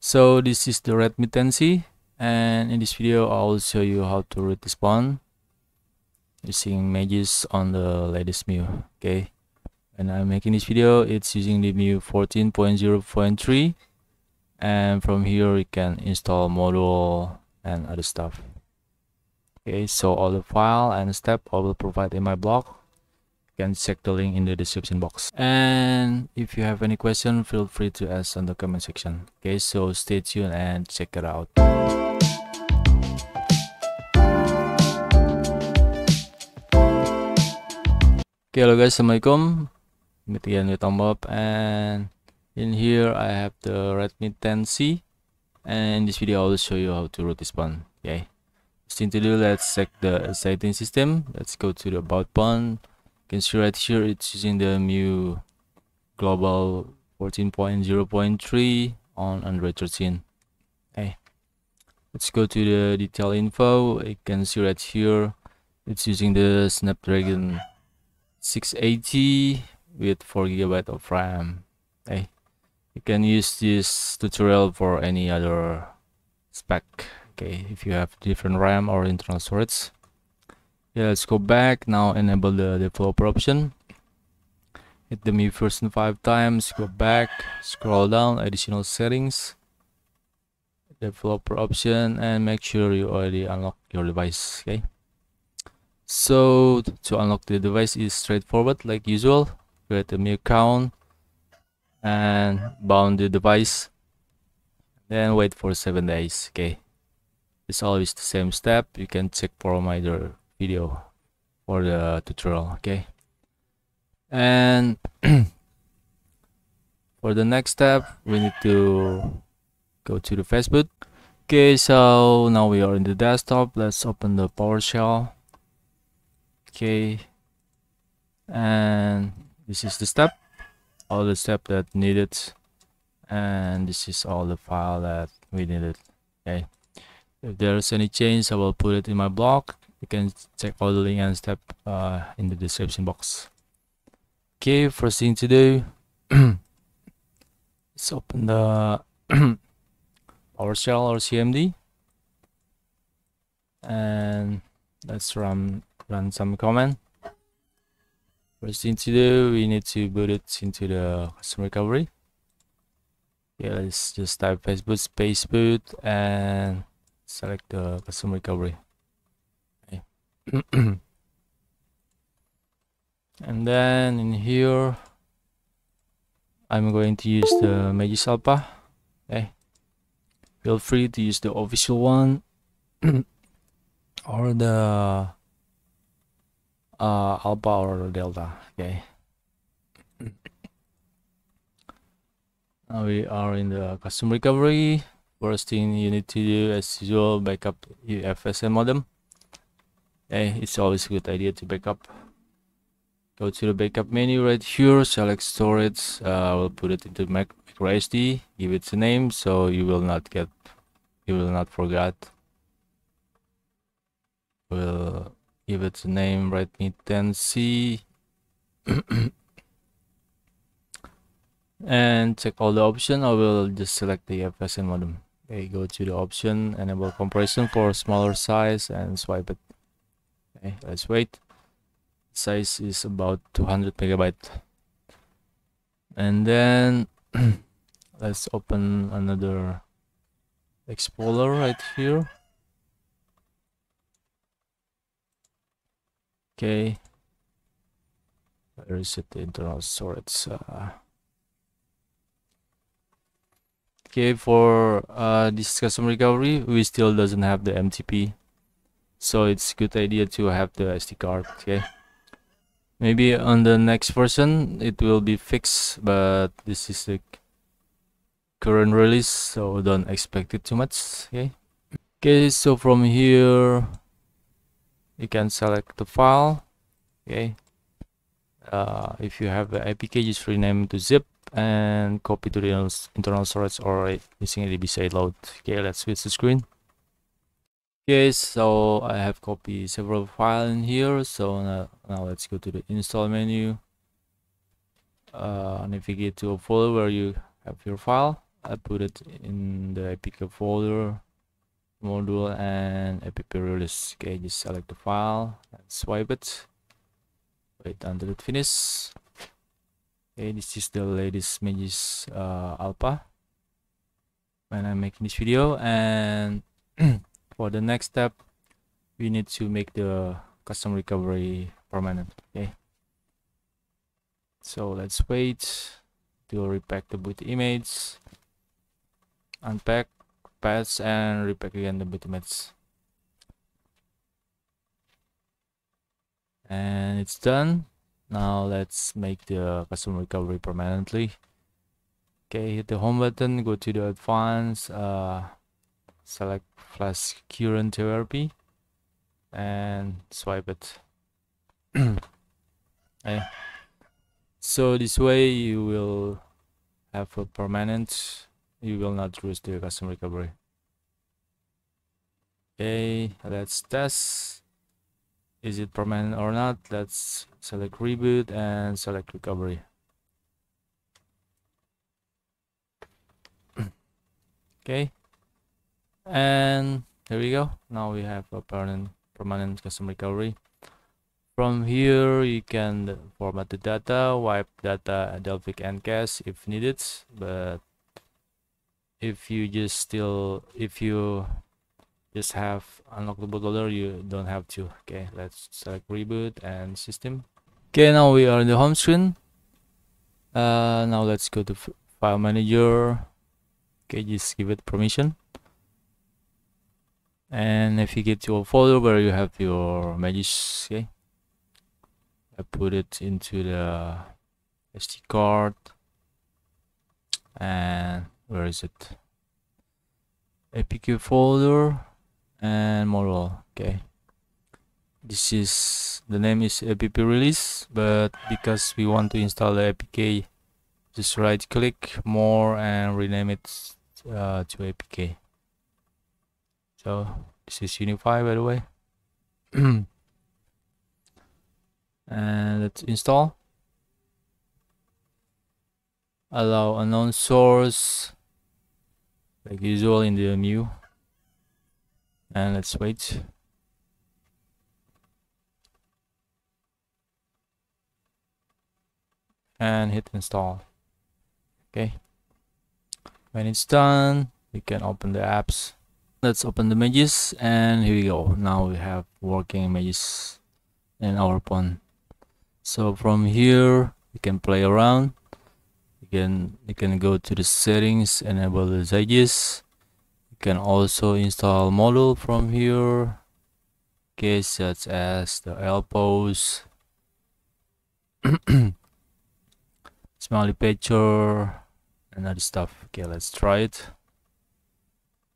so this is the Redmi 10C and in this video I will show you how to read this using Magisk on the latest MIUI okay? And I'm making this video it's using the MIUI 14.0.3 and from here you can install module and other stuff okay? So all the file and step I will provide in my blog can check the link in the description box and if you have any question feel free to ask on the comment section okay so stay tuned and check it out Okay, hello guys, Assalamualaikum. Meet again with OmBob and in here I have the Redmi 10C and in this video I will show you how to root this phone. Okay. First thing to do, let's check the setting system. Let's go to the about phone. Can see right here it's using the MIUI Global 14.0.3 on Android 13. Okay. Let's go to the detail info. You can see right here it's using the Snapdragon 680 with 4 gigabyte of RAM okay you can use this tutorial for any other spec okay if you have different RAM or internal storage yeah let's go back. Now enable the developer option. Hit the MIUI version 5 times. Go back. Scroll down. Additional settings. Developer option. And make sure you already unlock your device okay? So to unlock the device is straightforward like usual. Create a new account and bound the device. Then wait for seven days okay? It's always the same step. You can check other video for the tutorial okay? And for the next step we need to go to the fastboot. Okay so now we are in the desktop. Let's open the powershell. Okay. And this is the step all the step that needed. And this is all the file that we needed okay? If there's any change i will put it in my blog you can check all the link and step uh, in the description box. Okay first thing to do let's open the PowerShell or CMD and let's run run some command first thing to do we need to boot it into the custom recovery. Yeah let's just type fastboot space boot and select the custom recovery. and then in here I'm going to use the Magisk Alpha okay feel free to use the official one. Or the uh, alpha or delta. Okay. Now we are in the custom recovery. First thing you need to do as usual backup your FSM modem it's always a good idea to backup go to the backup menu right here select storage. Uh, we'll put it into micro SD give it a name so you will not get you will not forget. We'll give it a name Redmi 10C and check all the option I will just select the FSM modem. Okay go to the option enable compression for smaller size and swipe it okay let's wait. Size is about 200 megabyte. And then let's open another explorer right here. Okay. Where is it? The internal storage uh, okay for uh, this custom recovery we still doesn't have the MTP so it's good idea to have the SD card okay? Maybe on the next version it will be fixed but this is the current release so don't expect it too much okay? Okay so from here you can select the file okay? Uh, if you have the APK just rename to zip and copy to the internal storage or using ADB sideload okay? Let's switch the screen okay so I have copied several files in here. So now, now let's go to the install menu. Uh, navigate to a folder where you have your file I put it in the APK folder module and app release okay just select the file and swipe it. Wait until it finishes okay this is the latest Magisk uh, alpha. When I'm making this video and for the next step we need to make the custom recovery permanent okay? So let's wait to repack the boot image unpack patch and repack again the boot image. And it's done. Now let's make the custom recovery permanently. Okay hit the home button go to the advanced uh, select flash current therapy and swipe it. Okay. Eh. so this way you will have a permanent you will not lose the custom recovery. Okay let's test. Is it permanent or not? Let's select reboot and select recovery. Okay and there we go. Now we have a permanent permanent custom recovery. From here you can format the data wipe data dalvik and cache if needed. But if you just still if you just have unlock the bootloader you don't have to. Okay let's select reboot and system. Okay now we are in the home screen. Uh, now let's go to file manager. Okay just give it permission and if you get to a folder where you have your Magisk okay I put it into the SD card. And where is it? Apk folder and model okay. This is the name is app release but because we want to install the apk just right click more and rename it uh, to apk so this is unify by the way? And let's install. Allow unknown source like usual in the new and let's wait. And hit install. Okay. When it's done we can open the apps let's open the Magisk and here we go. Now we have working Magisk in our phone so from here we can play around. You can you can go to the settings enable the images You can also install model from here. Okay such as the pose smiley picture and other stuff. Okay let's try it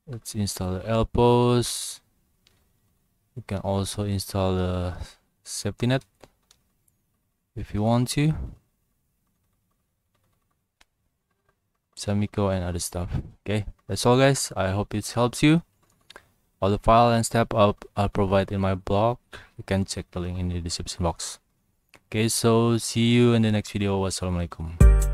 let's install the pose you can also install the safety net if you want to. Shamiko and other stuff. Okay that's all guys. I hope it helps you. All the file and step up i'll provide in my blog. You can check the link in the description box. Okay so see you in the next video. Wassalamualaikum